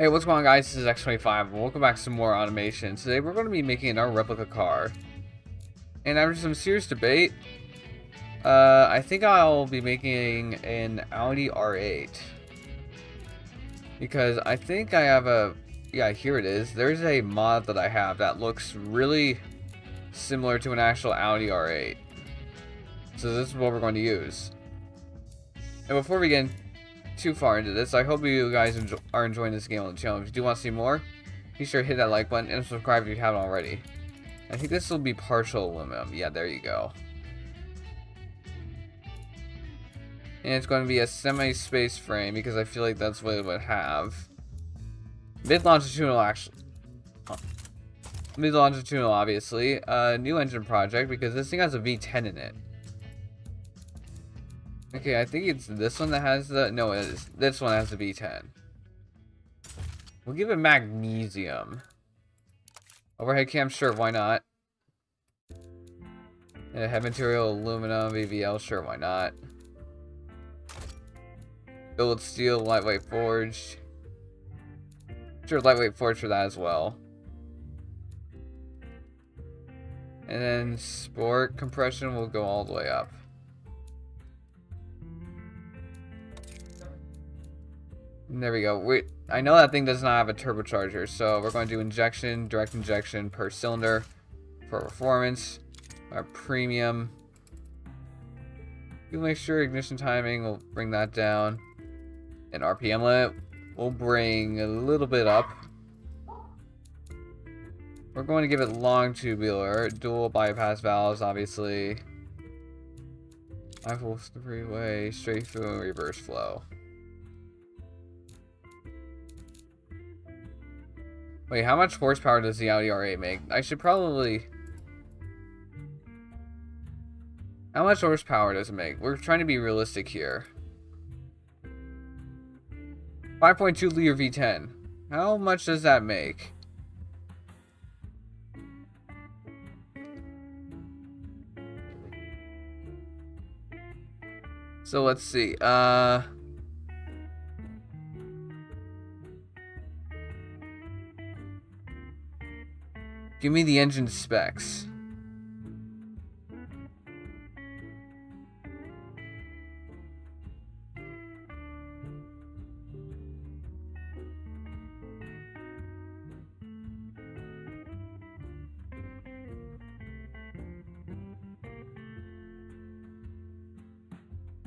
Hey, what's going on guys? This is X25. Welcome back to some more automation. Today we're going to be making our replica car. And after some serious debate, uh, I think I'll be making an Audi R8. Because I think I have a... Yeah, here it is. There's a mod that I have that looks really similar to an actual Audi R8. So this is what we're going to use. And before we get too far into this. I hope you guys are enjoying this game on the channel. If you do want to see more, be sure to hit that like button and subscribe if you haven't already. I think this will be partial aluminum. Yeah, there you go. And it's going to be a semi-space frame because I feel like that's what it would have. Mid-longitudinal, actually. Mid-longitudinal, obviously. Uh, new engine project because this thing has a V10 in it. Okay, I think it's this one that has the... No, it is. This one has the V10. We'll give it magnesium. Overhead cam, sure, why not? And a head material, aluminum, VVL, sure, why not? Billet steel, lightweight forged. Sure, lightweight forged for that as well. And then sport compression will go all the way up. There we go. I know that thing does not have a turbocharger, so we're going to do injection, direct injection per cylinder for performance. Our premium. We'll make sure ignition timing will bring that down. And RPM limit will bring a little bit up. We're going to give it long tubular, dual bypass valves, obviously. Five full three-way, straight through and reverse flow. Wait, how much horsepower does the Audi R8 make? I should probably... How much horsepower does it make? We're trying to be realistic here. 5.2 liter V10. How much does that make? So let's see. Uh... Give me the engine specs.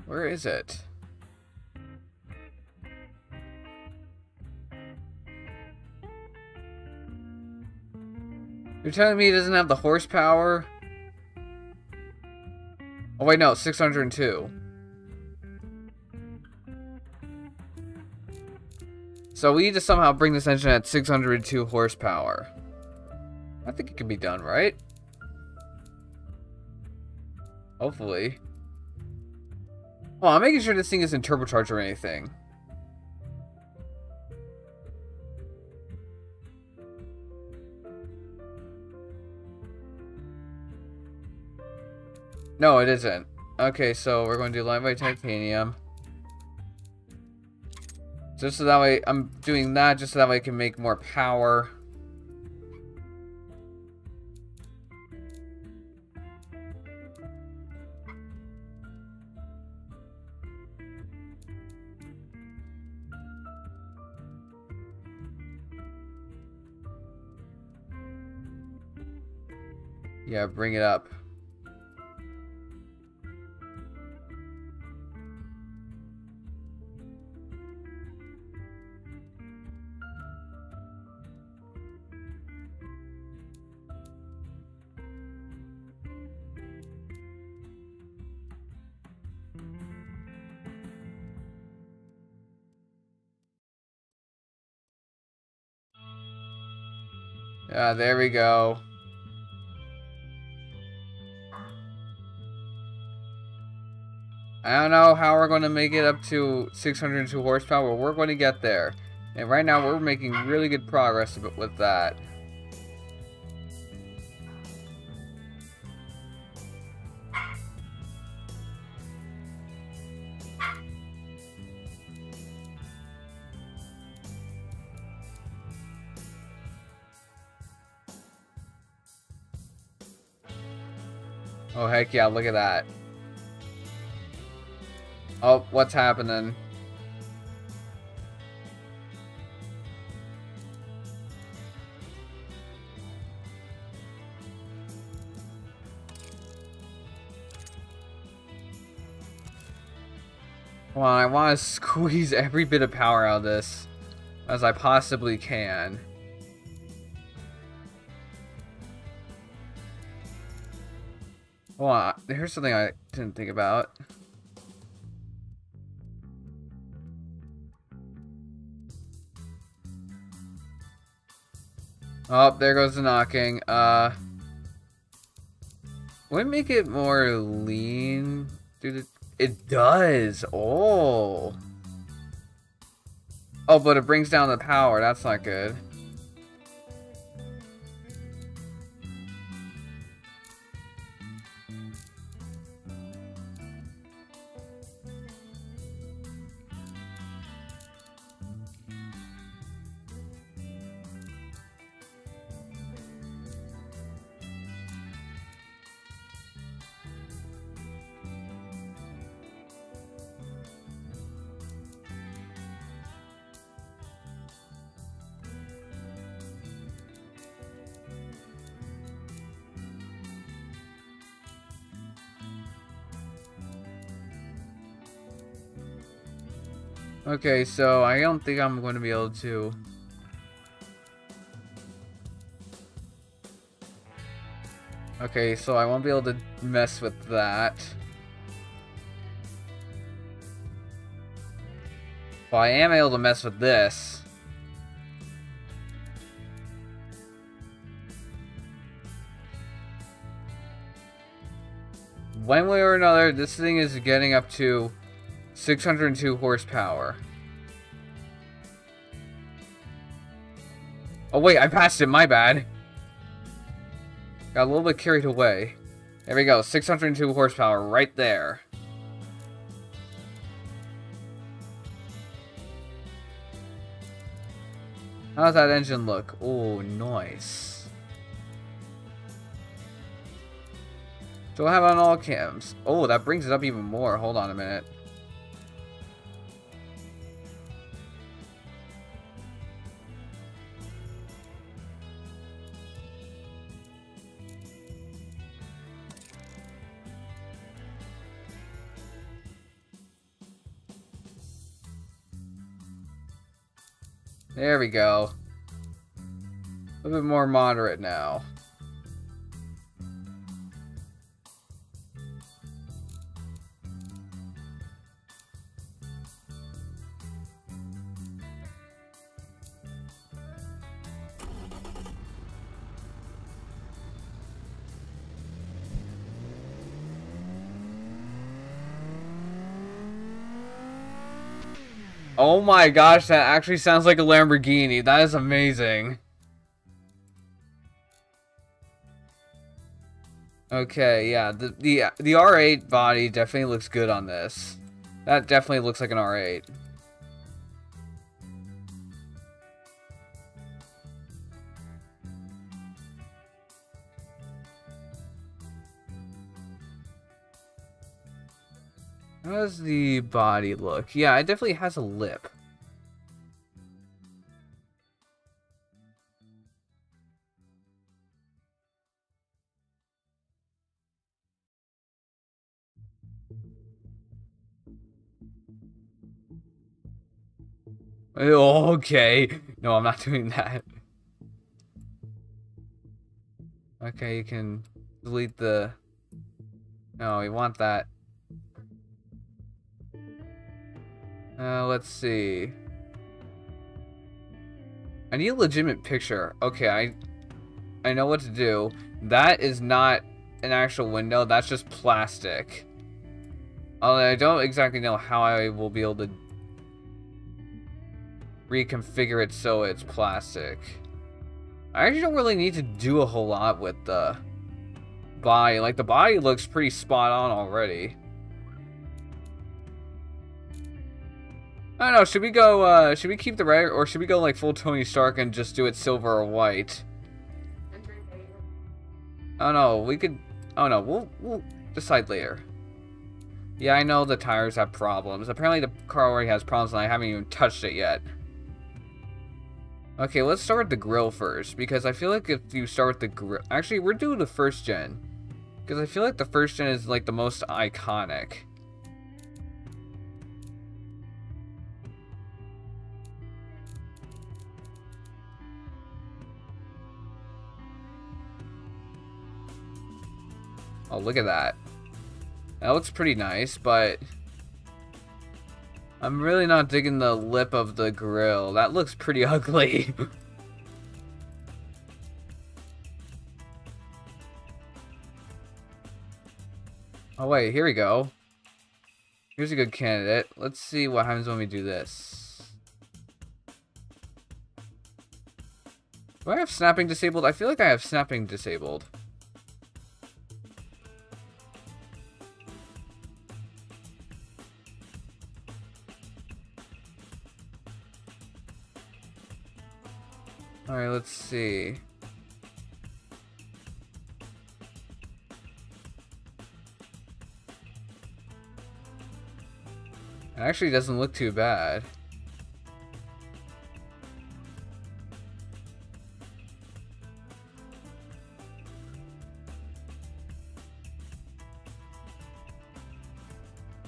Where is it? You're telling me it doesn't have the horsepower? Oh wait, no, 602. So we need to somehow bring this engine at 602 horsepower. I think it can be done, right? Hopefully. Well, I'm making sure this thing isn't turbocharged or anything. No, it isn't. Okay, so we're going to do lightweight titanium. Just so that way, I'm doing that just so that way I can make more power. Yeah, bring it up. Yeah, there we go. I don't know how we're going to make it up to 602 horsepower, but we're going to get there. And right now, we're making really good progress with that. Yeah, look at that. Oh, what's happening? Well, I want to squeeze every bit of power out of this as I possibly can. Well, here's something I didn't think about. Oh, there goes the knocking. Uh, would make it more lean? Dude, it does. Oh. Oh, but it brings down the power. That's not good. Okay, so I don't think I'm going to be able to... Okay, so I won't be able to mess with that. But I am able to mess with this. One way or another, this thing is getting up to 602 horsepower. Oh wait, I passed it, my bad. Got a little bit carried away. There we go, 602 horsepower right there. How's that engine look? Oh, nice. Do I have on all cams? Oh, that brings it up even more. Hold on a minute. There we go. A little bit more moderate now. Oh my gosh, that actually sounds like a Lamborghini. That is amazing. Okay, yeah, the, the, the R8 body definitely looks good on this. That definitely looks like an R8. How does the body look? Yeah, it definitely has a lip. Oh, okay. No, I'm not doing that. Okay, you can delete the... No, we want that. Uh, let's see. I need a legitimate picture. Okay, I I know what to do. That is not an actual window. That's just plastic. Although I don't exactly know how I will be able to reconfigure it so it's plastic. I actually don't really need to do a whole lot with the body. Like, the body looks pretty spot on already. I don't know, should we go, uh, should we keep the red, or should we go, like, full Tony Stark and just do it silver or white? I don't know, we could, Oh no, we'll, we'll decide later. Yeah, I know the tires have problems. Apparently the car already has problems and I haven't even touched it yet. Okay, let's start with the grill first, because I feel like if you start with the grill... Actually, we're doing the first gen. Because I feel like the first gen is, like, the most iconic. Oh, look at that. That looks pretty nice, but... I'm really not digging the lip of the grill. That looks pretty ugly. oh wait, here we go. Here's a good candidate. Let's see what happens when we do this. Do I have snapping disabled? I feel like I have snapping disabled. Alright, let's see. It actually doesn't look too bad.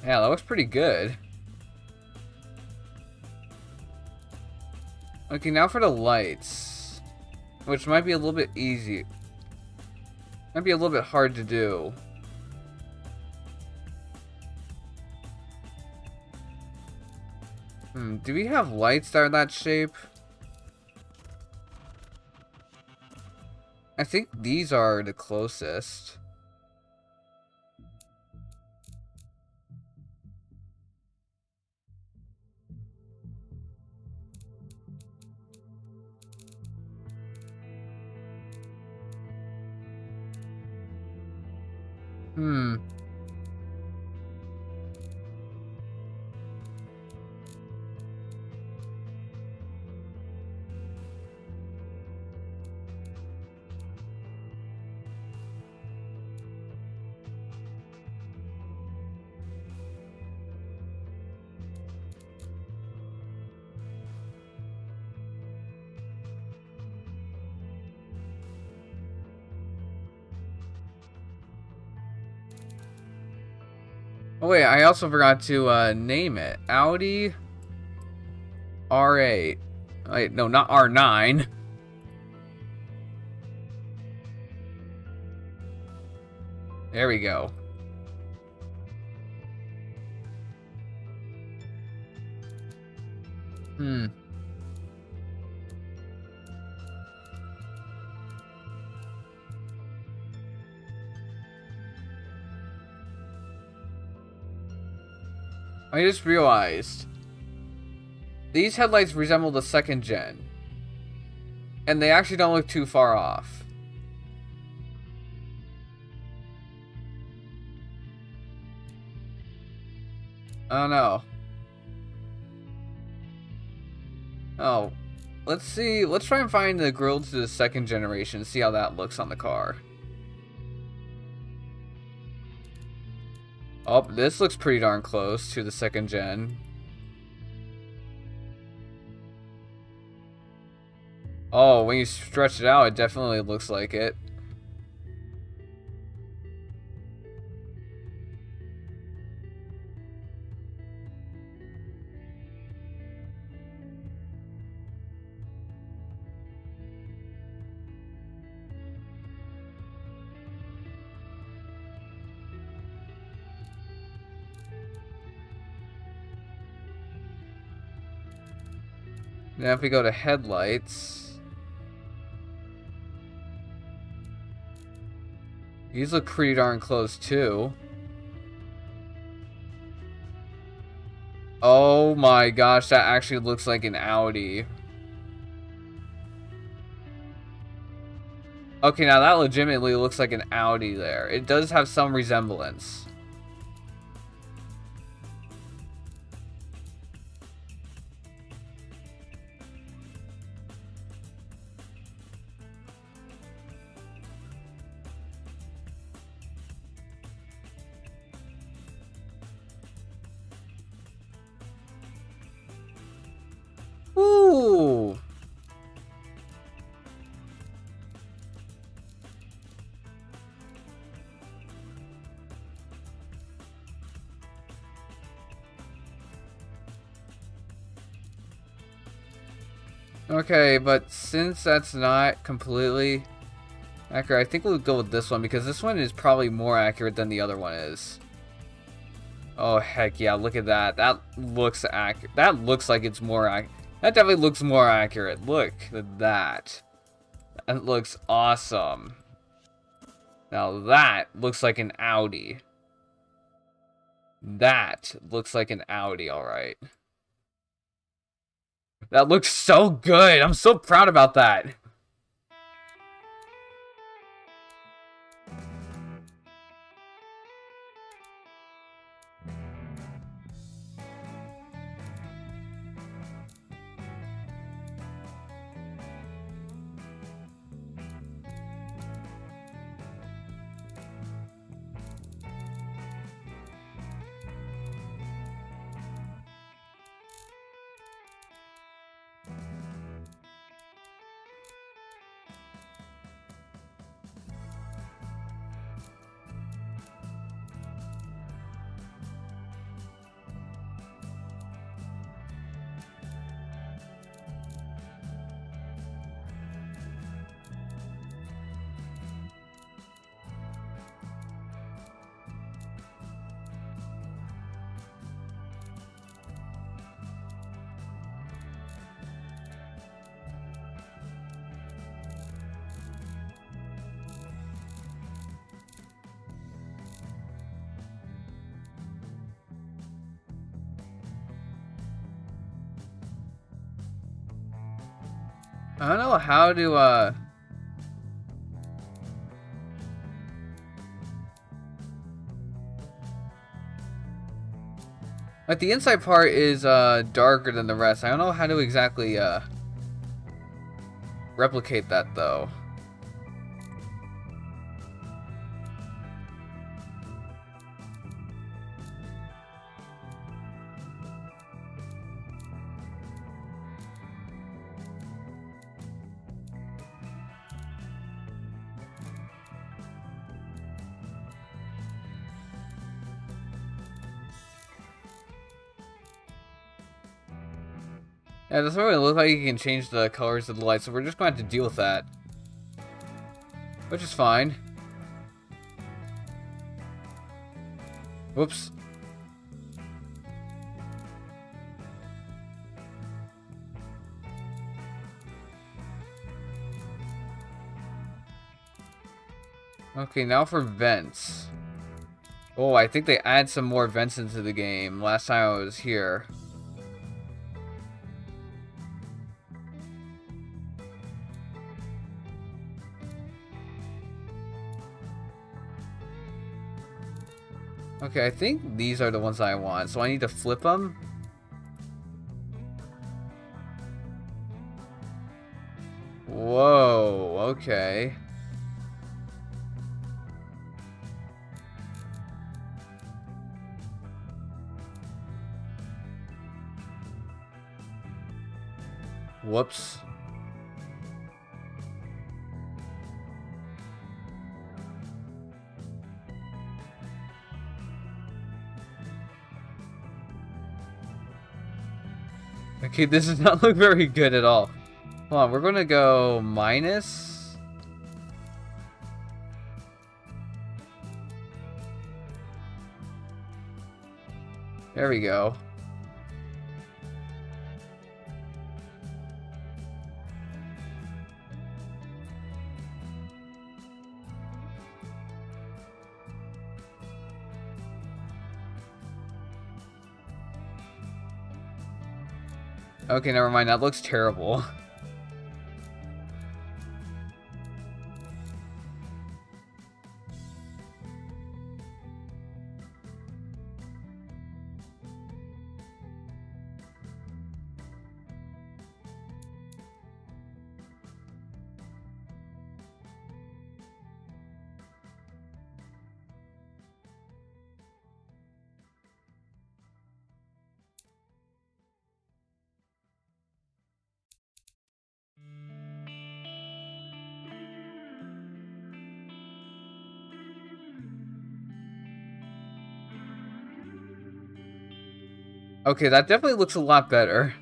Yeah, that looks pretty good. Okay, now for the lights. Which might be a little bit easy. Might be a little bit hard to do. Hmm, do we have lights that are that shape? I think these are the closest. Also forgot to uh, name it. Audi R8. Wait, no, not R9. There we go. I just realized these headlights resemble the second gen. And they actually don't look too far off. I don't know. Oh, let's see. Let's try and find the grill to the second generation, see how that looks on the car. Oh, this looks pretty darn close to the second gen. Oh, when you stretch it out, it definitely looks like it. Now if we go to headlights... These look pretty darn close too. Oh my gosh, that actually looks like an Audi. Okay, now that legitimately looks like an Audi there. It does have some resemblance. Okay, but since that's not completely accurate, I think we'll go with this one because this one is probably more accurate than the other one is. Oh, heck yeah, look at that. That looks accurate. That looks like it's more accurate. That definitely looks more accurate. Look at that. That looks awesome. Now that looks like an Audi. That looks like an Audi, alright. That looks so good. I'm so proud about that. How to, uh... Like, the inside part is, uh, darker than the rest. I don't know how to exactly, uh... Replicate that, though. Yeah, doesn't really look like you can change the colors of the lights, so we're just going to have to deal with that. Which is fine. Whoops. Okay, now for vents. Oh, I think they add some more vents into the game last time I was here. Okay, I think these are the ones I want, so I need to flip them. Whoa, okay. Whoops. Okay, this does not look very good at all. Hold on, we're gonna go minus. There we go. Okay, never mind. That looks terrible. Okay, that definitely looks a lot better.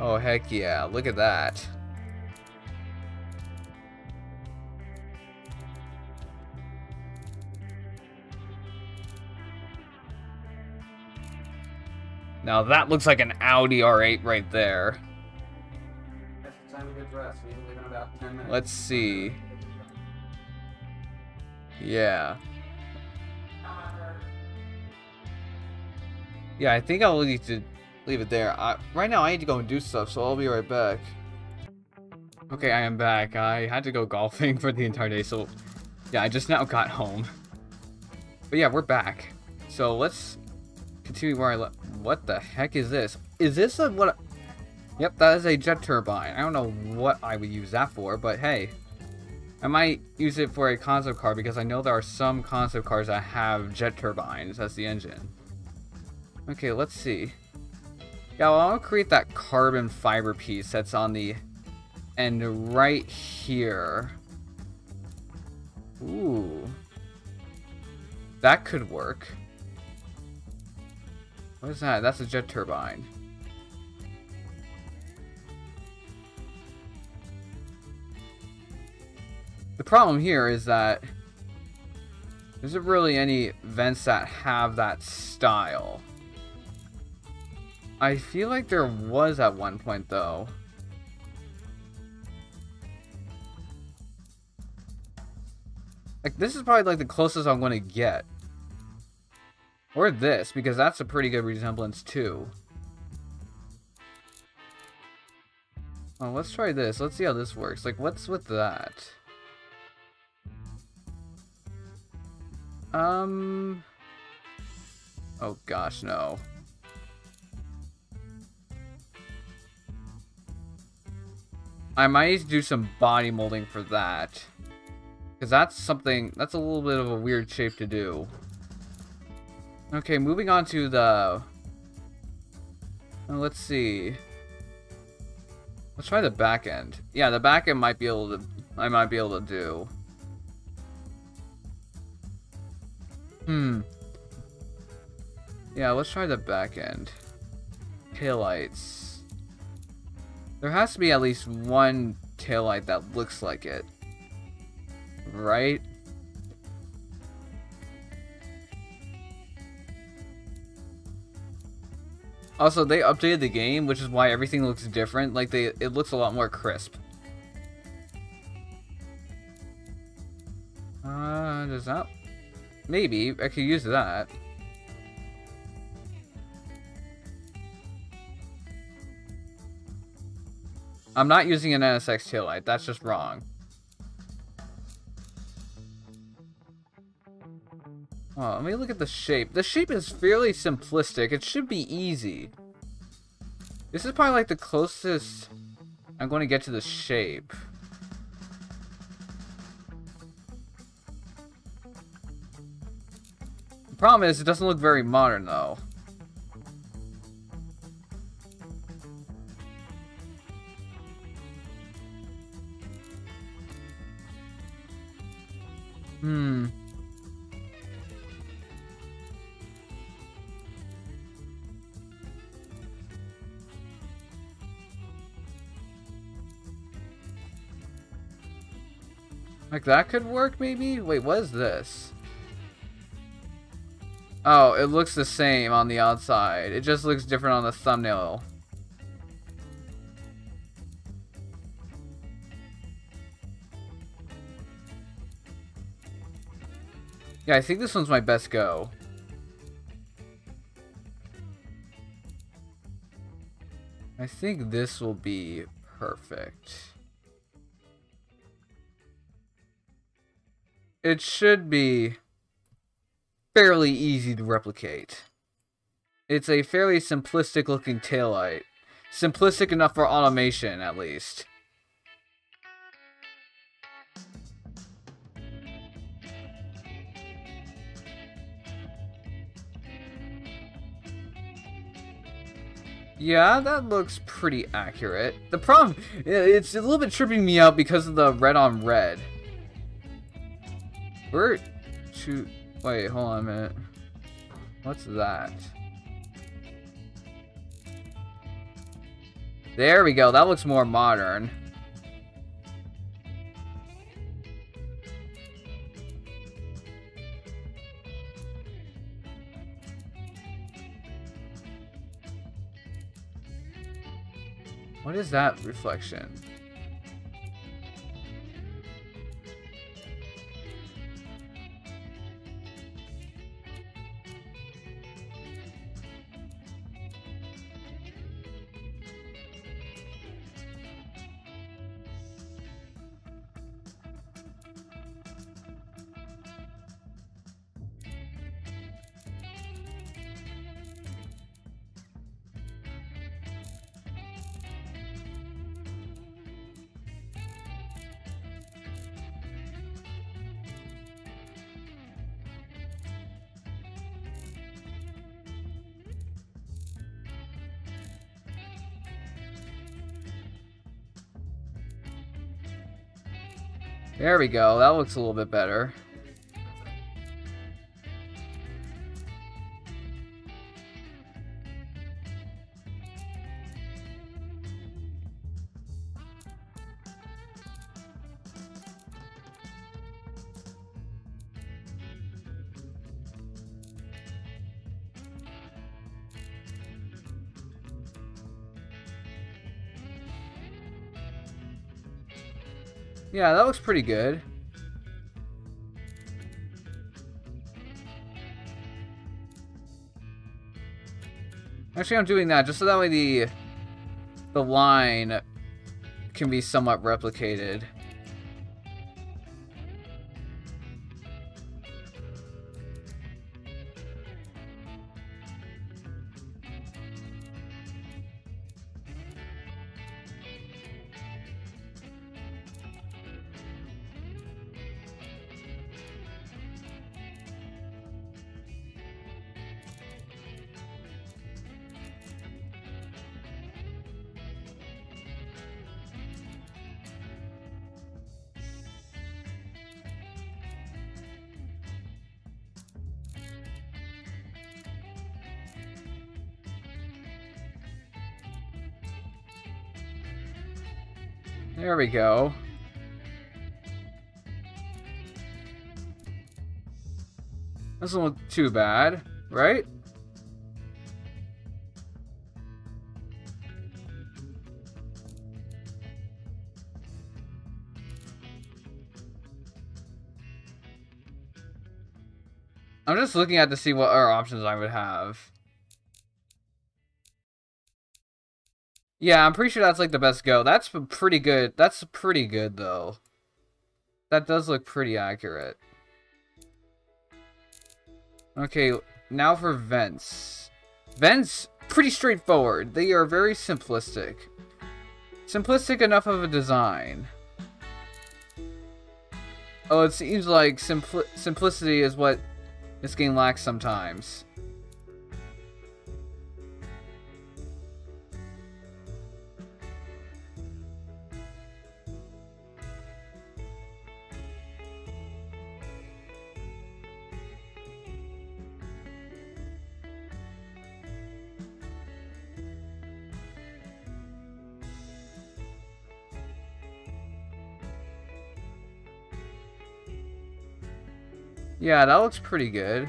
Oh, heck yeah. Look at that. Now that looks like an Audi R8 right there. Let's see. Yeah. Yeah, I think I'll need to leave it there. I, right now, I need to go and do stuff, so I'll be right back. Okay, I am back. I had to go golfing for the entire day, so yeah, I just now got home. But yeah, we're back. So let's continue where I left. What the heck is this? Is this a what? Yep, that is a jet turbine. I don't know what I would use that for, but hey. I might use it for a concept car because I know there are some concept cars that have jet turbines as the engine. Okay, let's see. Yeah, well, I'll create that carbon fiber piece that's on the end right here. Ooh. That could work. What is that? That's a jet turbine. The problem here is that there isn't really any vents that have that style. I feel like there was at one point though. Like this is probably like the closest I'm going to get. Or this, because that's a pretty good resemblance too. Let's try this. Let's see how this works. Like, what's with that? Um... Oh gosh, no. I might need to do some body molding for that. Because that's something, that's a little bit of a weird shape to do. Okay, moving on to the... let's see. Let's try the back end. Yeah, the back end might be able to, I might be able to do. Hmm. Yeah, let's try the back end. Taillights. There has to be at least one taillight that looks like it. Right? Also, they updated the game, which is why everything looks different. Like, they it looks a lot more crisp. Uh, does that Maybe. I could use that. I'm not using an NSX taillight. That's just wrong. Oh, let me look at the shape. The shape is fairly simplistic. It should be easy. This is probably like the closest I'm going to get to the shape. The problem is, it doesn't look very modern, though. Hmm. Like that could work, maybe? Wait, what is this? Oh, it looks the same on the outside. It just looks different on the thumbnail. Yeah, I think this one's my best go. I think this will be perfect. It should be fairly easy to replicate. It's a fairly simplistic looking taillight. Simplistic enough for automation, at least. Yeah, that looks pretty accurate. The problem, it's a little bit tripping me out because of the red on red. We're, shoot, Wait, hold on a minute. What's that? There we go. That looks more modern. What is that reflection? There we go. That looks a little bit better. Yeah, that looks pretty good. Actually, I'm doing that just so that way the the line can be somewhat replicated. We go. Doesn't too bad, right? I'm just looking at to see what other options I would have. Yeah, I'm pretty sure that's like the best go. That's pretty good. That's pretty good though. That does look pretty accurate. Okay, now for vents. Vents, pretty straightforward. They are very simplistic. Simplistic enough of a design. Oh, it seems like simpli simplicity is what this game lacks sometimes. Yeah, that looks pretty good.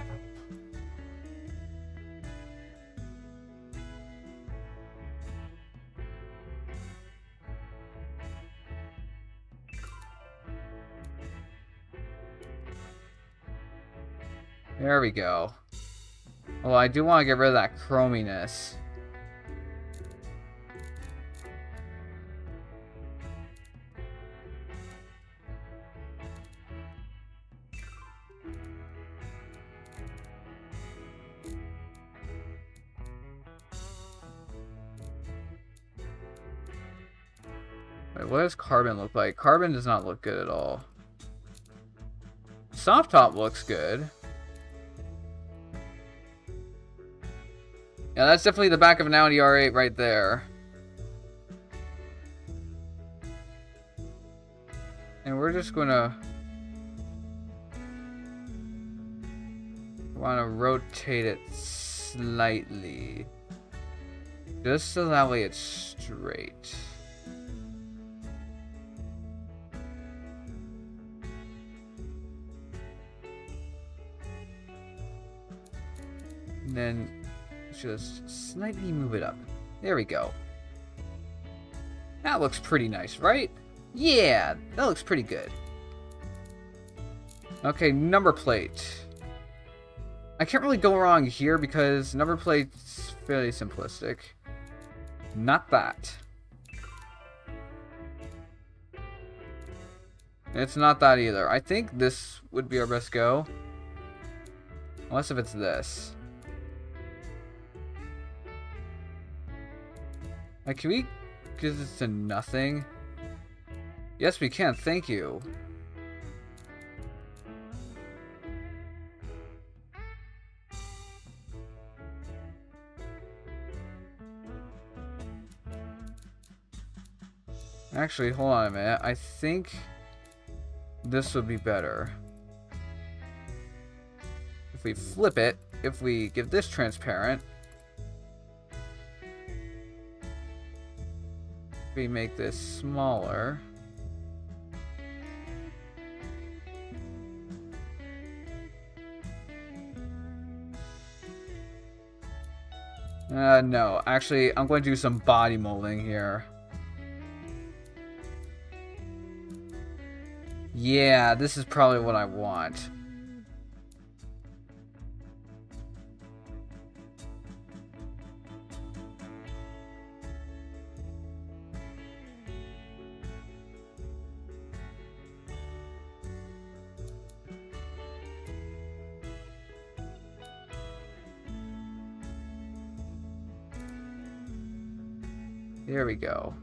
There we go. Well, I do want to get rid of that chrominess. Carbon does not look good at all. Soft top looks good. Yeah, that's definitely the back of an Audi R8 right there. And we're just gonna want to rotate it slightly. Just so that way it's straight. Then just slightly move it up. There we go. That looks pretty nice, right? Yeah, that looks pretty good. Okay, number plate. I can't really go wrong here because number plate's fairly simplistic. Not that. It's not that either. I think this would be our best go. Unless if it's this. Can we give this to nothing? Yes, we can. Thank you. Actually, hold on a minute. I think this would be better. If we flip it, if we give this transparent, we make this smaller. Uh, no. Actually, I'm going to do some body molding here. Yeah, this is probably what I want. We go.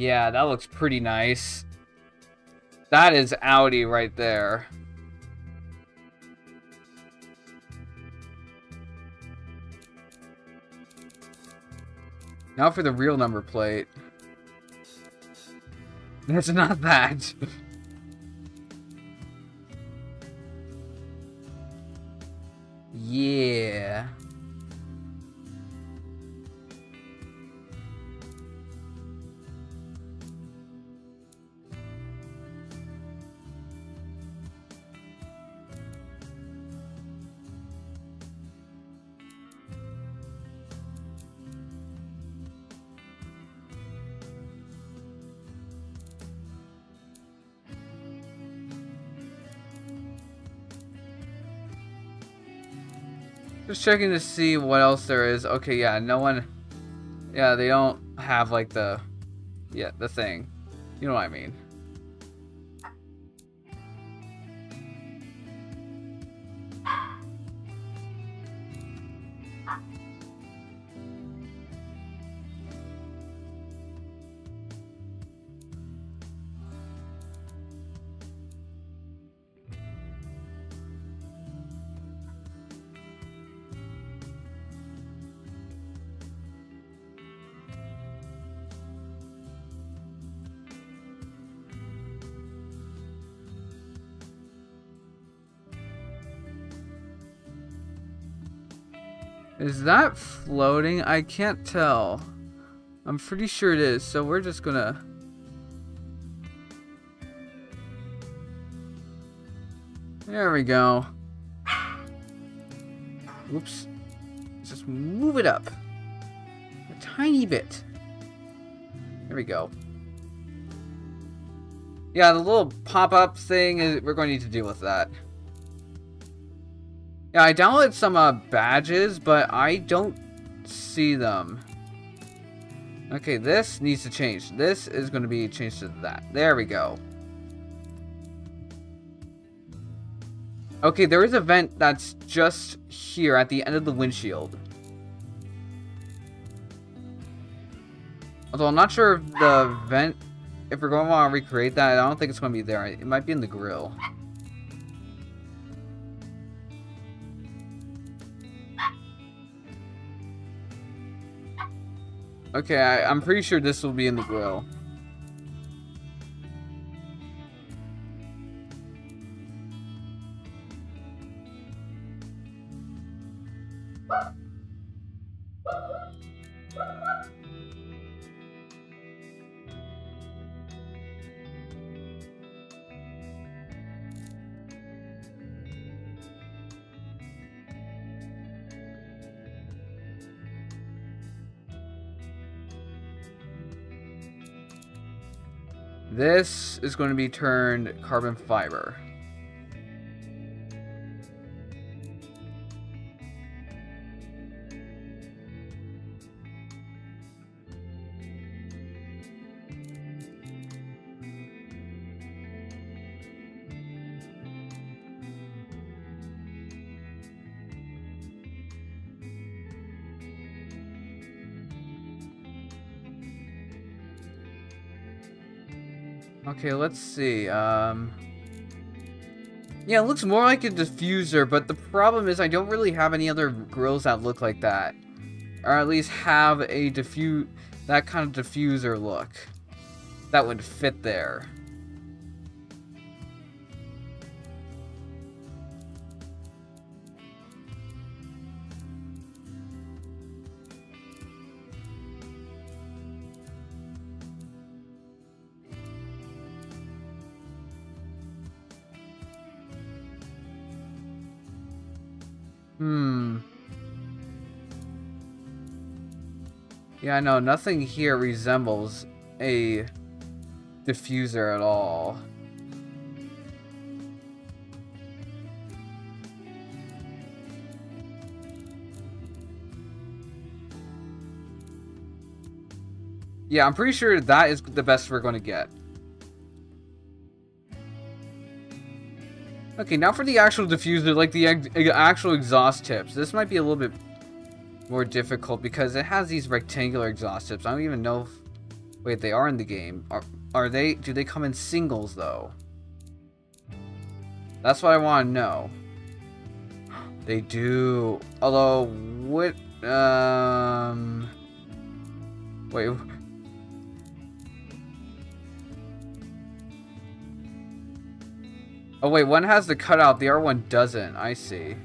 Yeah, that looks pretty nice. That is Audi right there. Now for the real number plate. That's not that. yeah. Checking to see what else there is. Okay, yeah, no one... Yeah, they don't have, like, the... Yeah, the thing. You know what I mean. Is that floating? I can't tell. I'm pretty sure it is, so we're just gonna... There we go. Oops. Just move it up. A tiny bit. There we go. Yeah, the little pop-up thing, is, we're going to need to deal with that. Yeah, I downloaded some uh, badges, but I don't see them. Okay, this needs to change. This is going to be changed to that. There we go. Okay, there is a vent that's just here at the end of the windshield. Although I'm not sure if the vent, if we're going to want to recreate that, I don't think it's going to be there. It might be in the grill. Okay, I, I'm pretty sure this will be in the grill. Going to be turned carbon fiber. Okay, let's see. Um, yeah, it looks more like a diffuser, but the problem is I don't really have any other grills that look like that. Or at least have a diffuse, that kind of diffuser look. That would fit there. Yeah, no, nothing here resembles a diffuser at all. Yeah, I'm pretty sure that is the best we're going to get. Okay, now for the actual diffuser, like the actual exhaust tips. This might be a little bit more difficult because it has these rectangular exhaust tips. I don't even know if... Wait, they are in the game. Are, are they... Do they come in singles, though? That's what I want to know. They do. Although, what... Um... Wait, Oh wait, one has the cutout, the R one doesn't. I see.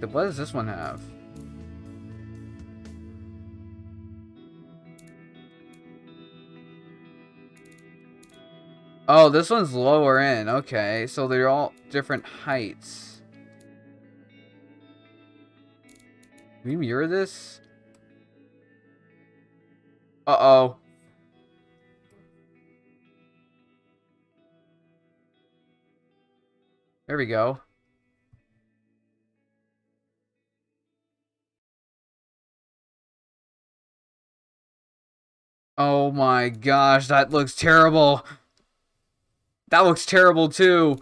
Wait, what does this one have? Oh, this one's lower in. Okay, so they're all different heights. Can you mirror this? Uh-oh. There we go. Oh my gosh, that looks terrible. That looks terrible too.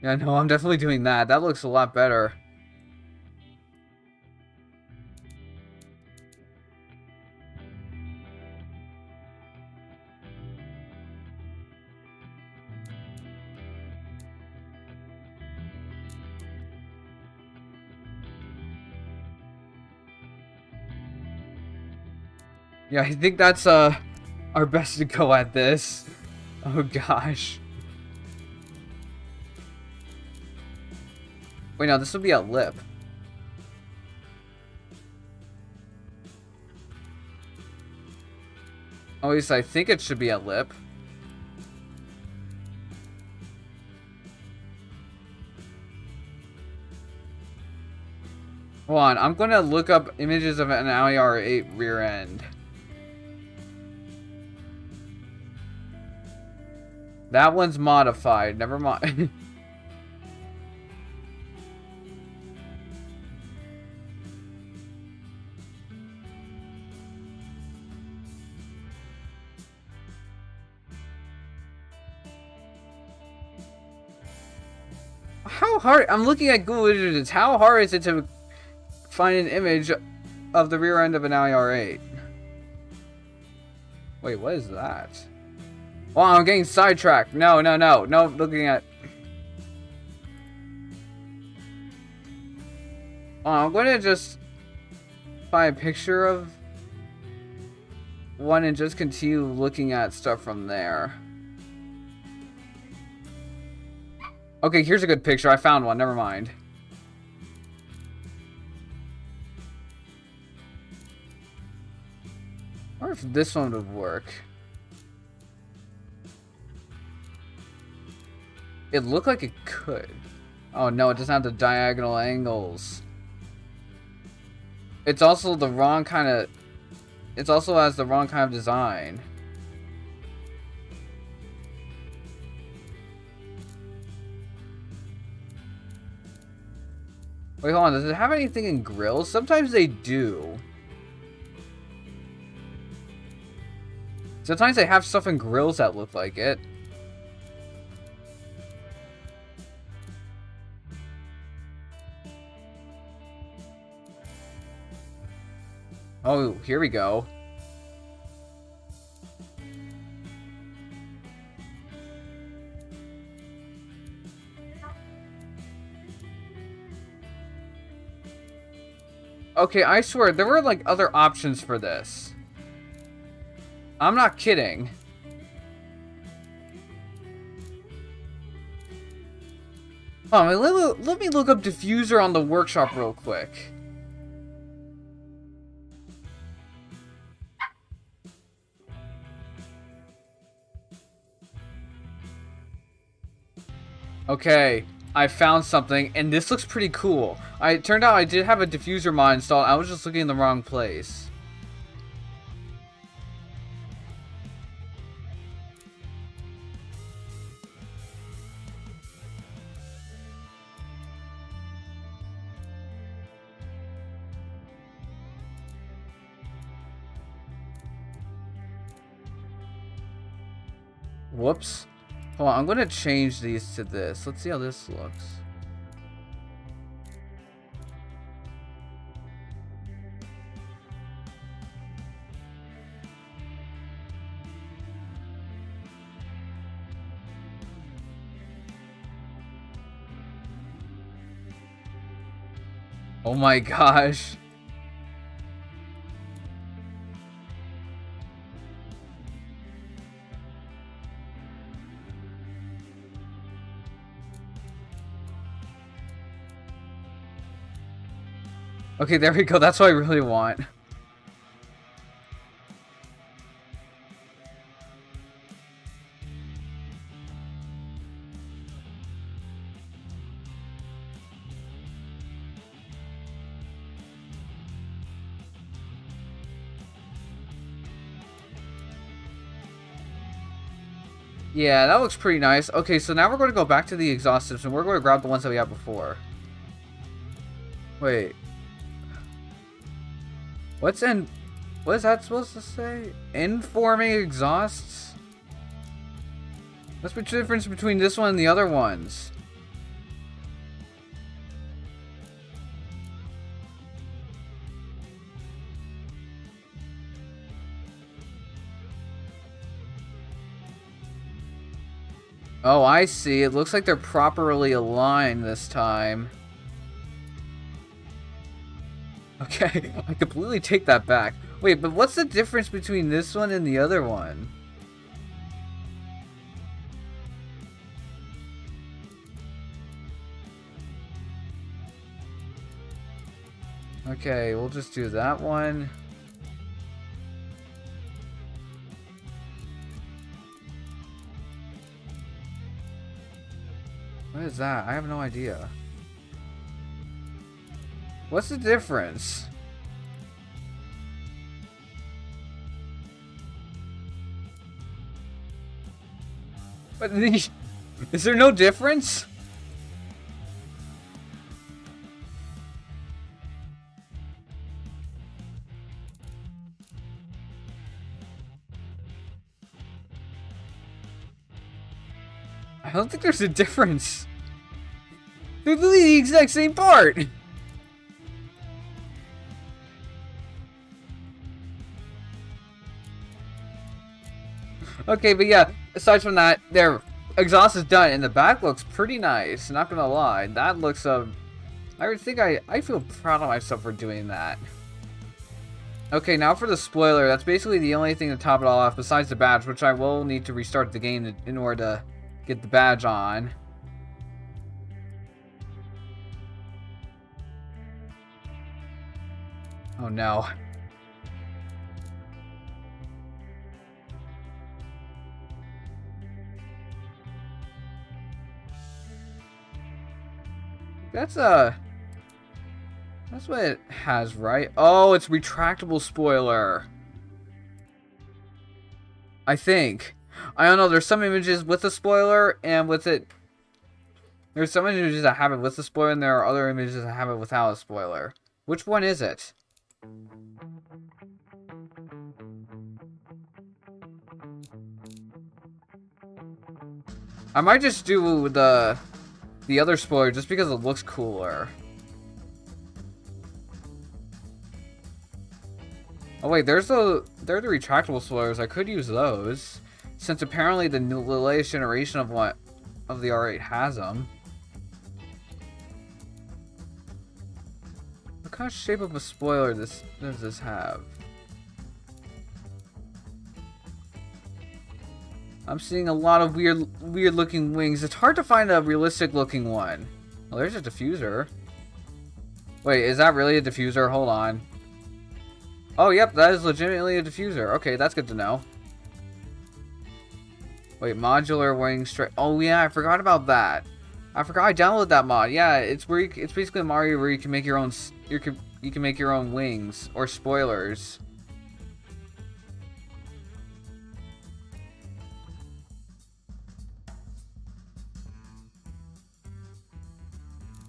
Yeah, no, I'm definitely doing that. That looks a lot better. Yeah, I think that's uh our best to go at this. Oh gosh. Wait, no, this would be a lip. At least I think it should be a lip. Hold on, I'm gonna look up images of an Audi R8 rear end. That one's modified, never mind. How hard? I'm looking at Google Images. How hard is it to find an image of the rear end of an Audi R8? Wait, what is that? Well, I'm getting sidetracked. No, no, no. No, looking at... Oh, I'm to just find a picture of one and just continue looking at stuff from there. Okay, here's a good picture. I found one. Never mind. I wonder if this one would work. It looked like it could. Oh no, it doesn't have the diagonal angles. It's also the wrong kind of... It also has the wrong kind of design. Wait, hold on. Does it have anything in grills? Sometimes they do. Sometimes they have stuff in grills that look like it. Oh, here we go. Okay, I swear, there were like other options for this. I'm not kidding. Oh, let, let me look up diffuser on the workshop real quick. Okay, I found something, and this looks pretty cool. I turned out I did have a diffuser mod installed. I was just looking in the wrong place. Whoops. Hold on, I'm to change these to this. Let's see how this looks. Oh my gosh. Okay, there we go. That's what I really want. Yeah, that looks pretty nice. Okay, so now we're going to go back to the exhaust tips, and we're going to grab the ones that we had before. Wait. What's in... What is that supposed to say? Informing exhausts? What's the difference between this one and the other ones? Oh, I see. It looks like they're properly aligned this time. Okay, I completely take that back. Wait, but what's the difference between this one and the other one? Okay, we'll just do that one. What is that? I have no idea. What's the difference? But is there no difference? I don't think there's a difference. They're the exact same part. Okay, but yeah, aside from that, their exhaust is done, and the back looks pretty nice. Not gonna lie, that looks um. I think I I feel proud of myself for doing that. Okay, now for the spoiler. That's basically the only thing to top it all off, besides the badge, which I will need to restart the game in order to get the badge on. Oh no. That's a... Uh, that's what it has, right? Oh, it's retractable spoiler. I think. I don't know, there's some images with a spoiler and with it... There's some images that have it with a spoiler and there are other images that have it without a spoiler. Which one is it? I might just do the the other spoiler just because it looks cooler. Oh wait, there's the there are the retractable spoilers. I could use those, since apparently the new the latest generation of what of the R8 has them. What kind of shape of a spoiler this does this have? I'm seeing a lot of weird, weird looking wings. It's hard to find a realistic looking one. Oh, there's a diffuser. Wait, is that really a diffuser? Hold on. Oh, yep, that is legitimately a diffuser. Okay, that's good to know. Wait, modular wing straight. Oh yeah, I forgot about that. I forgot I downloaded that mod. Yeah, it's where you, it's basically Mario where you can make your own you can you can make your own wings or spoilers.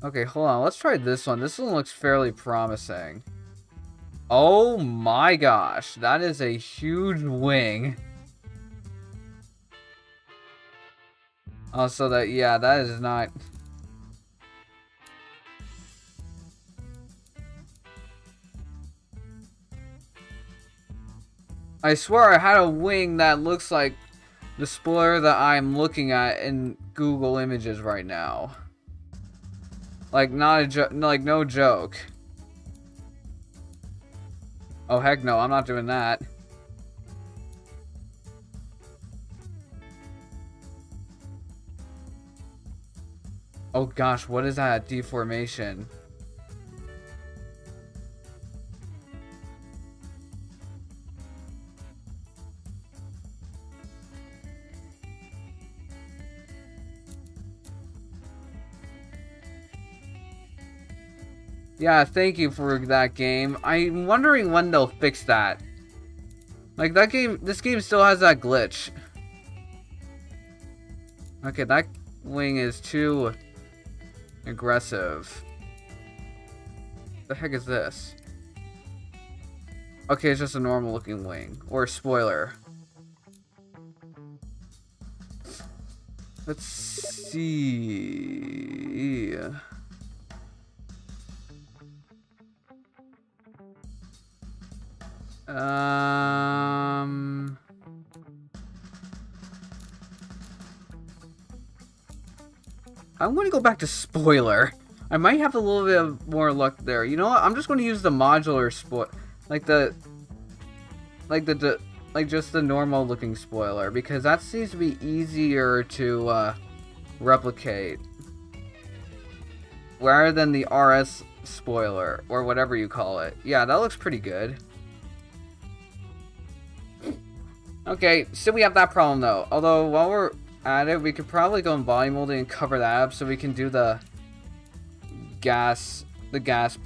Okay, hold on. Let's try this one. This one looks fairly promising. Oh my gosh. That is a huge wing. Oh, so that, yeah, that is not... I swear I had a wing that looks like the spoiler that I'm looking at in Google Images right now. Like, not a joke. Like, no joke. Oh, heck no. I'm not doing that. Oh gosh, what is that deformation? Yeah, thank you for that game. I'm wondering when they'll fix that. Like, that game, this game still has that glitch. Okay, that wing is too aggressive. The heck is this? Okay, it's just a normal looking wing. Or spoiler. Let's see... Um... I'm going to go back to spoiler. I might have a little bit of more luck there. You know what? I'm just going to use the modular spoil, like the, like the, like just the normal looking spoiler because that seems to be easier to uh, replicate, rather than the RS spoiler or whatever you call it. Yeah, that looks pretty good. Okay, still we have that problem though. Although while we're at it, we could probably go in body molding and cover that up so we can do the gas, the gas,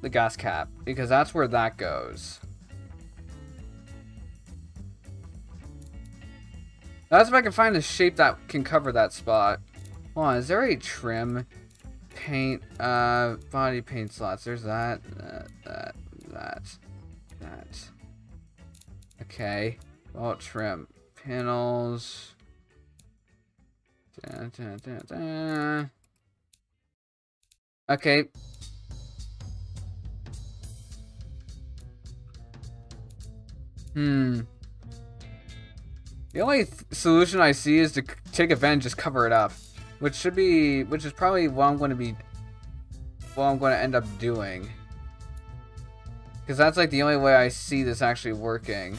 the gas cap, because that's where that goes. That's if I can find a shape that can cover that spot. Hold on, is there a trim paint, uh, body paint slots? There's that, that, that, that, that. Okay. Oh, trim. Panels. Da, da, da, okay. Hmm. The only th solution I see is to take a vent just cover it up. Which should be, which is probably what I'm going to be, what I'm going to end up doing. Because that's like the only way I see this actually working.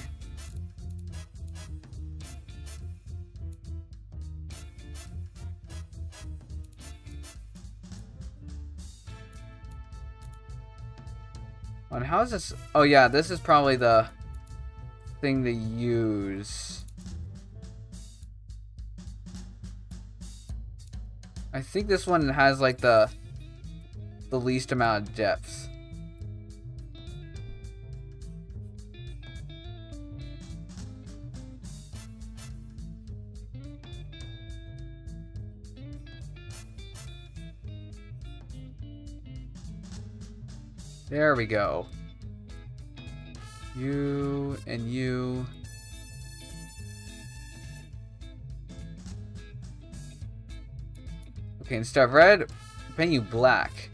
And how is this? Oh yeah, this is probably the thing to use. I think this one has like the the least amount of depth. There we go. You and you. Okay, instead of red, paint you black.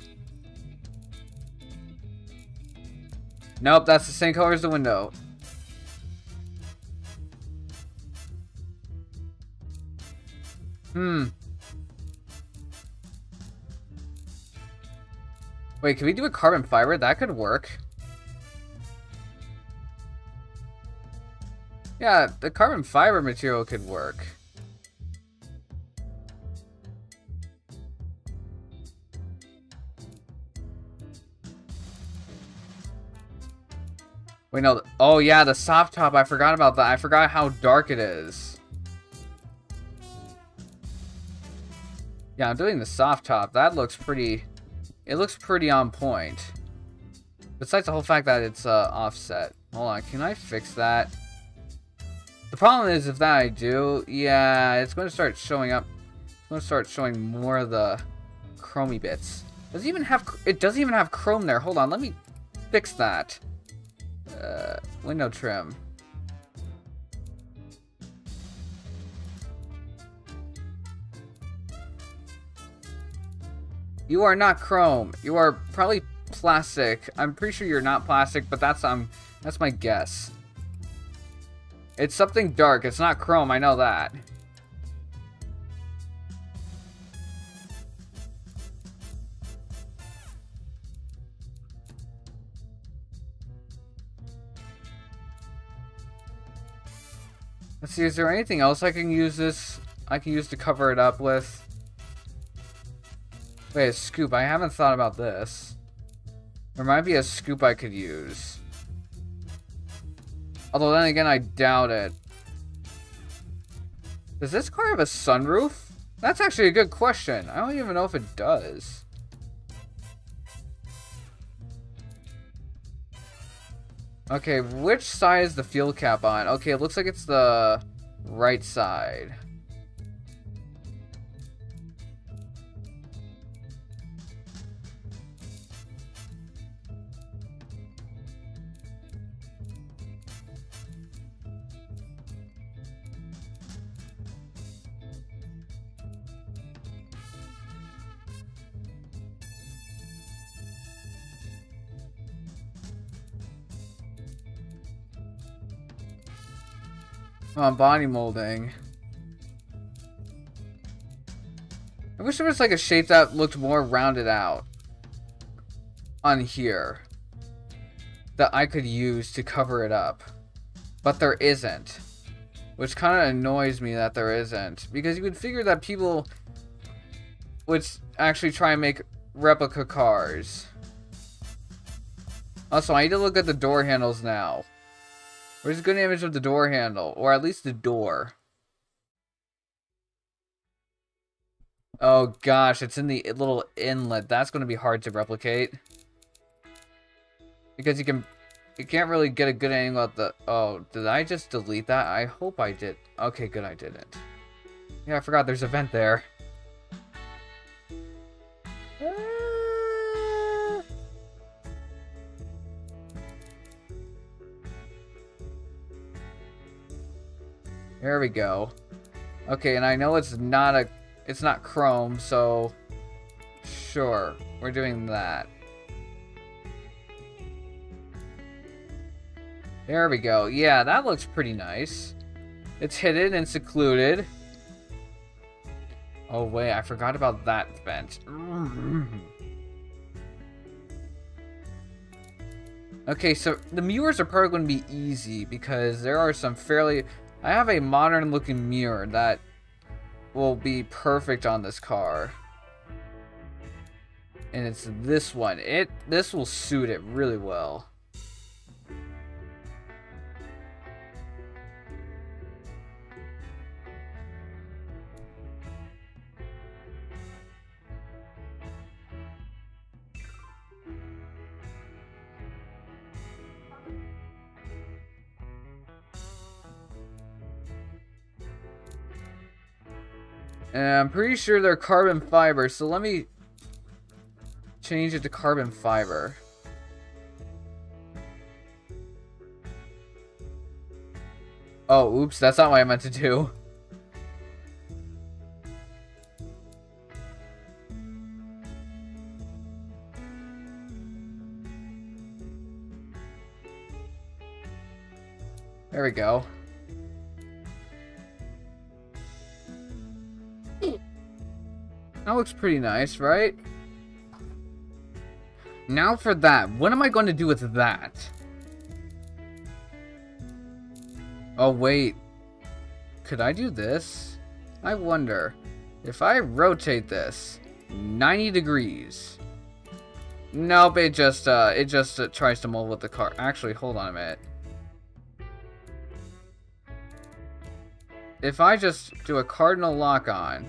Nope, that's the same color as the window. Hmm. Wait, can we do a carbon fiber? That could work. Yeah, the carbon fiber material could work. Wait, no. Oh, yeah, the soft top. I forgot about that. I forgot how dark it is. Yeah, I'm doing the soft top. That looks pretty... It looks pretty on point. Besides the whole fact that it's uh, offset. Hold on, can I fix that? The problem is if that I do, yeah, it's going to start showing up. It's going to start showing more of the chromey bits. Does it even have? It doesn't even have chrome there. Hold on, let me fix that. Uh, window trim. You are not chrome. You are probably plastic. I'm pretty sure you're not plastic, but that's um that's my guess. It's something dark. It's not chrome. I know that. Let's see, is there anything else I can use this, I can use to cover it up with? Wait, a scoop. I haven't thought about this. There might be a scoop I could use. Although then again, I doubt it. Does this car have a sunroof? That's actually a good question. I don't even know if it does. Okay, which side is the fuel cap on? Okay, it looks like it's the right side. On body molding. I wish there was like a shape that looked more rounded out on here that I could use to cover it up. But there isn't. Which kind of annoys me that there isn't. Because you would figure that people would actually try and make replica cars. Also, I need to look at the door handles now. Where's a good image of the door handle? Or at least the door. Oh gosh, it's in the little inlet. That's going to be hard to replicate. Because you can you can't really get a good angle at the oh, did I just delete that? I hope I did. Okay, good I didn't. Yeah, I forgot there's a vent there. There we go. Okay, and I know it's not a it's not chrome, so sure, we're doing that. There we go. Yeah, that looks pretty nice. It's hidden and secluded. Oh, wait, I forgot about that vent. Okay, so the mirrors are probably going to be easy because there are some fairly... I have a modern looking mirror that will be perfect on this car. And it's this one. It This will suit it really well. And I'm pretty sure they're carbon fiber, so let me change it to carbon fiber. Oh, oops, that's not what I meant to do. There we go. That looks pretty nice, right? Now for that. What am I going to do with that? Oh, wait. Could I do this? I wonder. If I rotate this 90 degrees. Nope, it just, uh, it just uh, tries to mold with the car. Actually, hold on a minute. If I just do a cardinal lock on...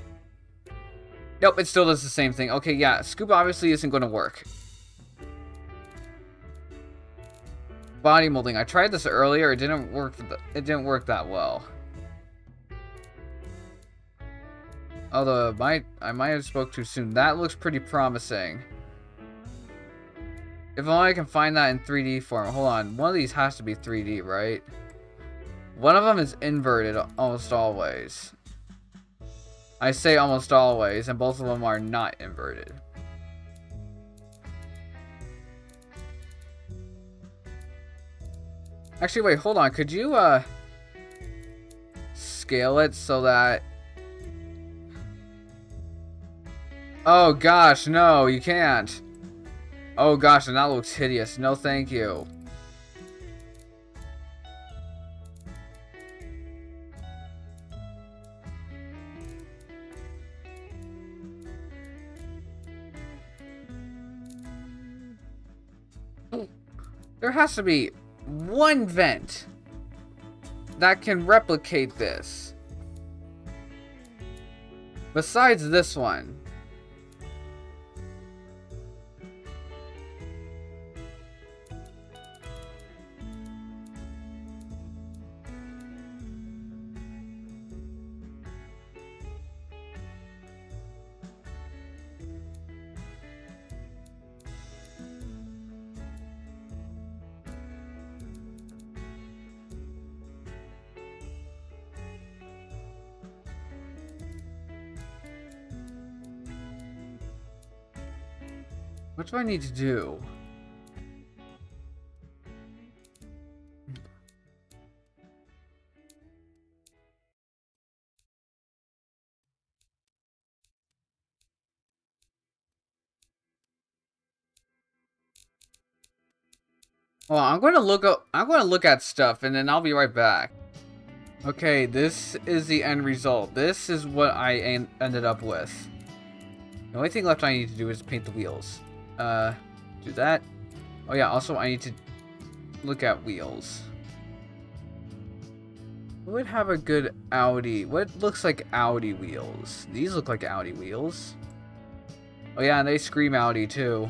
Nope, it still does the same thing. Okay, yeah, scoop obviously isn't going to work. Body molding. I tried this earlier. It didn't work. It didn't work that well. Although I might, I might have spoke too soon. That looks pretty promising. If only I can find that in 3D form. Hold on. One of these has to be 3D, right? One of them is inverted almost always. I say almost always, and both of them are not inverted. Actually, wait, hold on. Could you, uh, scale it so that... Oh, gosh, no, you can't. Oh, gosh, and that looks hideous. No, thank you. There has to be one vent that can replicate this. Besides this one. What do I need to do? Well, I'm going to look up I'm going to look at stuff and then I'll be right back. Okay, this is the end result. This is what I ended up with. The only thing left I need to do is paint the wheels. Uh, do that. Oh yeah, also I need to look at wheels. We would have a good Audi. What looks like Audi wheels? These look like Audi wheels. Oh yeah, and they scream Audi too.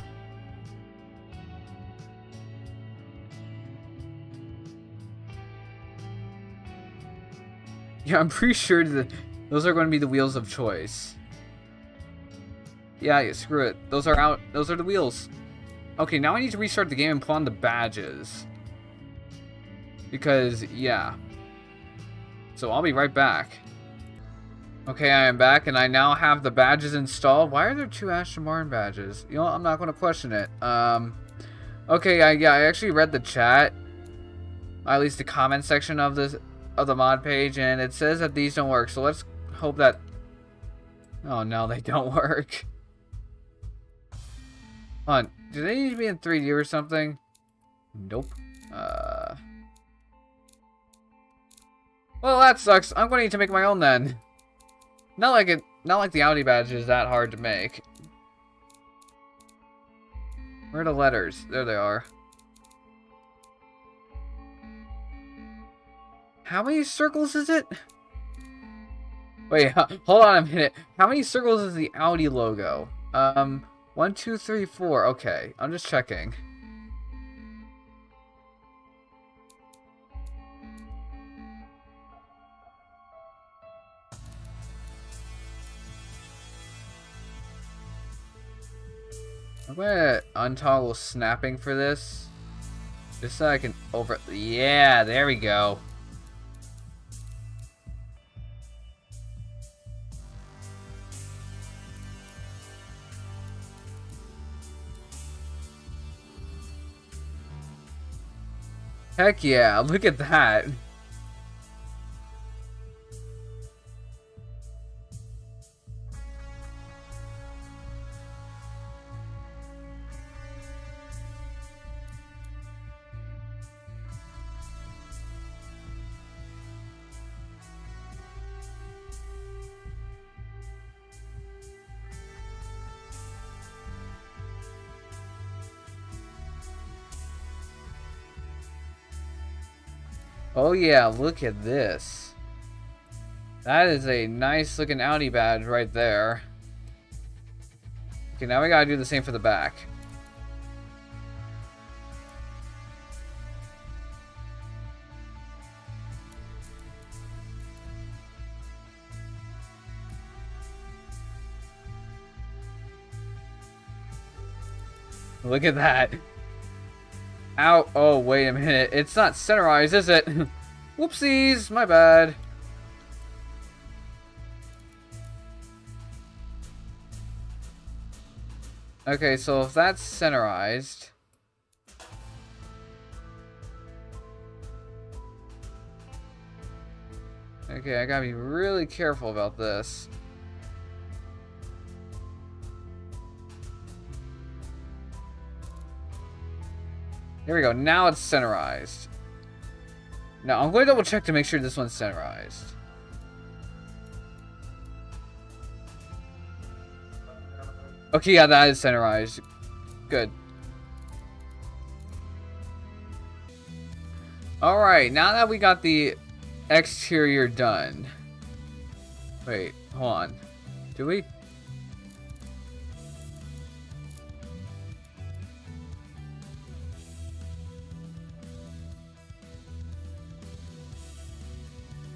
Yeah, I'm pretty sure that those are going to be the wheels of choice. Yeah, screw it. Those are out. Those are the wheels. Okay, now I need to restart the game and put on the badges. Because, yeah. So I'll be right back. Okay, I am back, and I now have the badges installed. Why are there two Aston Martin badges? You know? I'm not going to question it. Um, okay, I, yeah, I actually read the chat. At least the comment section of this of the mod page, and it says that these don't work. So let's hope that... Oh, no, they don't work. Hold on. Do they need to be in 3D or something? Nope. Uh... Well, that sucks. I'm going to need to make my own then. Not like it. Not like the Audi badge is that hard to make. Where are the letters? There they are. How many circles is it? Wait, hold on a minute. How many circles is the Audi logo? Um, one, two, three, four. Okay, I'm just checking. I'm gonna untoggle snapping for this. Just so I can over... Yeah, there we go. Heck yeah, look at that. Oh yeah, look at this. That is a nice looking Audi badge right there. Okay, now we gotta do the same for the back. Look at that. Oh, wait a minute. It's not centerized, is it? Whoopsies. My bad. Okay, so if that's centerized... Okay, I gotta be really careful about this. Here we go. Now it's centerized. Now, I'm going to double check to make sure this one's centerized. Okay, yeah, that is centerized. Good. Alright, now that we got the exterior done. Wait, hold on. Do we?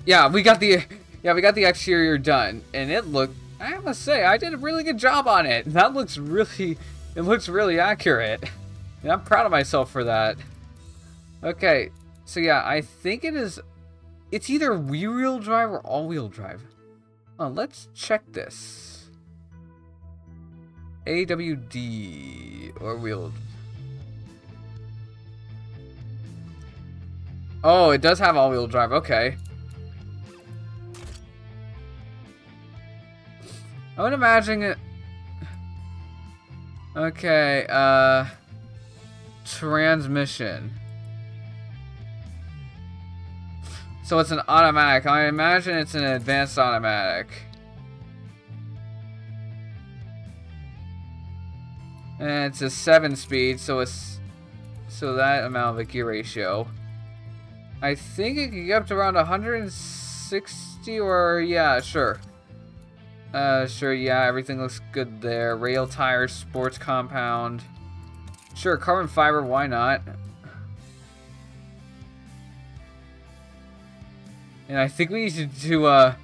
Yeah, we got the yeah we got the exterior done, and it looked. I have must say, I did a really good job on it. That looks really, it looks really accurate. And I'm proud of myself for that. Okay, so yeah, I think it is. It's either rear-wheel drive or all-wheel drive. Oh, let's check this. AWD or wheel. Oh, it does have all-wheel drive. Okay. I would imagine it... Okay, uh... Transmission. So it's an automatic. I imagine it's an advanced automatic. And it's a 7 speed, so it's... So that amount of a gear ratio. I think it can get up to around 160 or... Yeah, sure. Uh, sure, yeah, everything looks good there. Rail tires, sports compound. Sure, carbon fiber, why not? And I think we need to, to uh,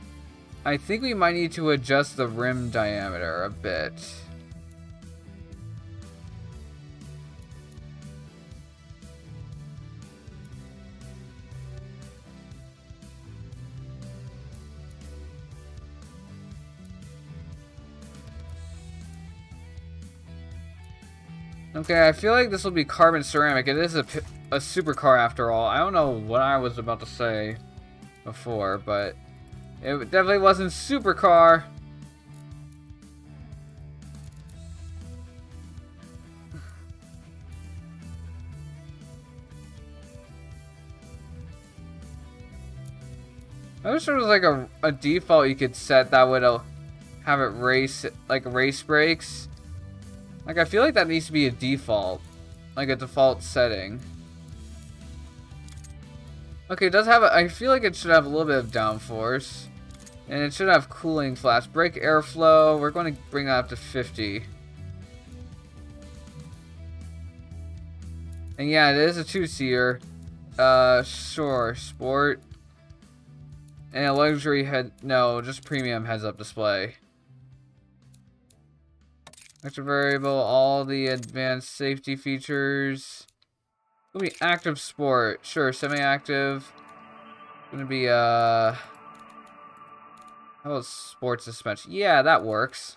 I think we might need to adjust the rim diameter a bit. Okay, I feel like this will be carbon ceramic. It is a, a supercar after all. I don't know what I was about to say before, but it definitely wasn't supercar. I wish there was like a, a default you could set that would uh, have it race, like race brakes. Like, I feel like that needs to be a default. Like a default setting. Okay, it does have a, I feel like it should have a little bit of downforce. And it should have cooling flaps. Brake airflow, we're going to bring that up to 50. And yeah, it is a two-seater. Uh, sure, sport. And a luxury head, no, just premium heads-up display. Extra variable, all the advanced safety features. Gonna be active sport. Sure, semi-active. Gonna be, uh... How about sports suspension? Yeah, that works.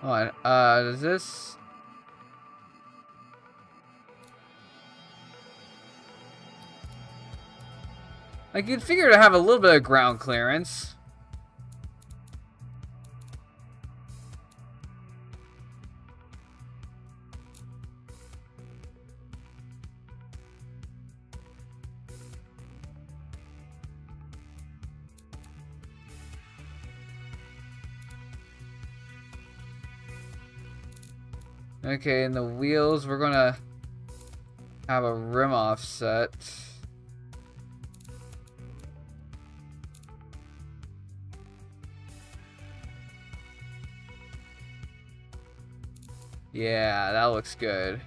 Hold. Uh, does this... Like, you'd figure to have a little bit of ground clearance. Okay, and the wheels, we're gonna have a rim offset. Yeah, that looks good.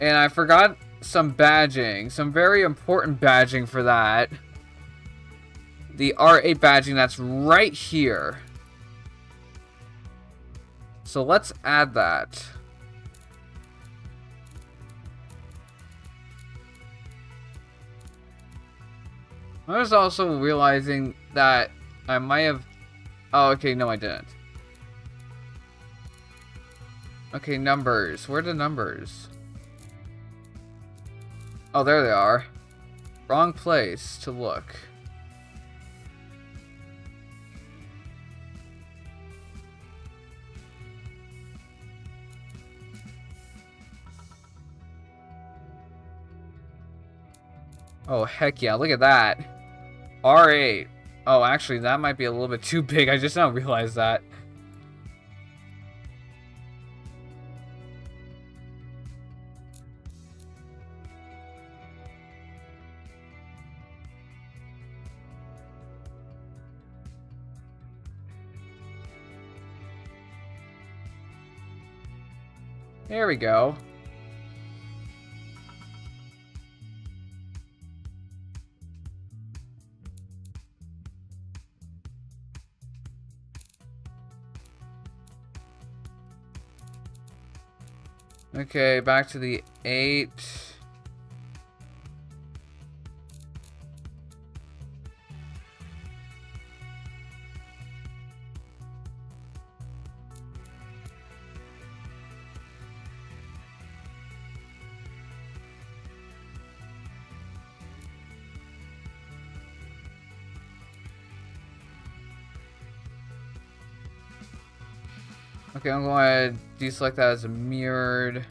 And I forgot some badging. Some very important badging for that. The R8 badging that's right here. So let's add that. I was also realizing that I might have... Oh, okay, no I didn't. Okay, numbers. Where are the numbers? Oh, there they are. Wrong place to look. Oh, heck yeah, look at that. R8. Oh, actually, that might be a little bit too big. I just now realized that. There we go. Okay, back to the 8. I'm going to deselect that as a mirrored.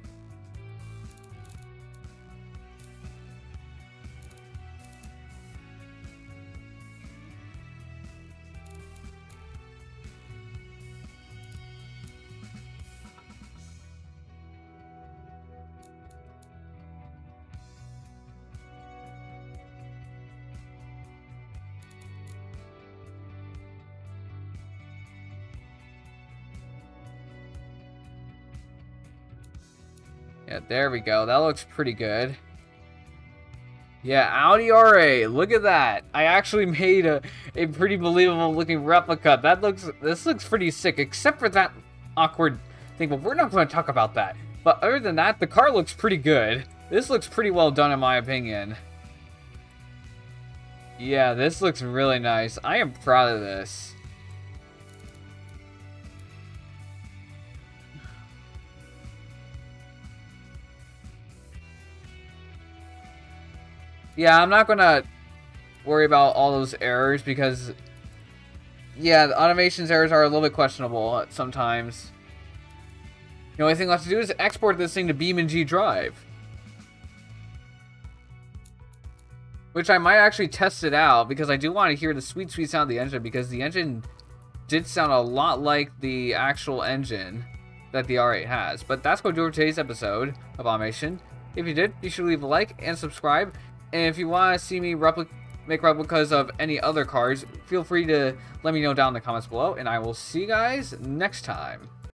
There we go. That looks pretty good. Yeah, Audi R8. Look at that. I actually made a, a pretty believable looking replica. That looks, this looks pretty sick, except for that awkward thing, but we're not going to talk about that. But other than that, the car looks pretty good. This looks pretty well done in my opinion. Yeah, this looks really nice. I am proud of this. Yeah, I'm not gonna worry about all those errors because, yeah, the automation's errors are a little bit questionable sometimes. The only thing left to do is export this thing to BeamNG Drive. Which I might actually test it out because I do want to hear the sweet, sweet sound of the engine because the engine did sound a lot like the actual engine that the R8 has. But that's going to do for today's episode of Automation. If you did, be sure to leave a like and subscribe. And if you want to see me repli make replicas of any other cars, feel free to let me know down in the comments below. And I will see you guys next time.